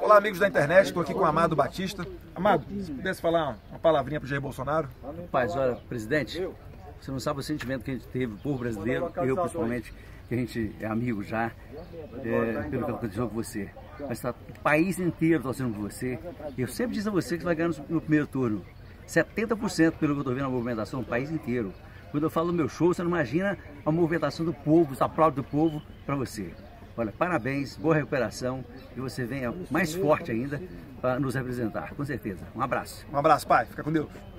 Olá, amigos da internet, estou aqui com o Amado Batista. Amado, se pudesse falar uma palavrinha para o Jair Bolsonaro? Rapaz, olha, presidente, você não sabe o sentimento que a gente teve, o povo brasileiro, eu principalmente, que a gente é amigo já, é, pelo que aconteceu com você. Mas tá, o país inteiro torcendo por você. Eu sempre disse a você que você vai ganhar no, primeiro turno. 70% pelo que eu estou vendo a movimentação no país inteiro. Quando eu falo do meu show, você não imagina a movimentação do povo, os aplausos do povo para você. Olha, parabéns, boa recuperação e você venha mais forte ainda para nos representar, com certeza. Um abraço. Um abraço, pai. Fica com Deus.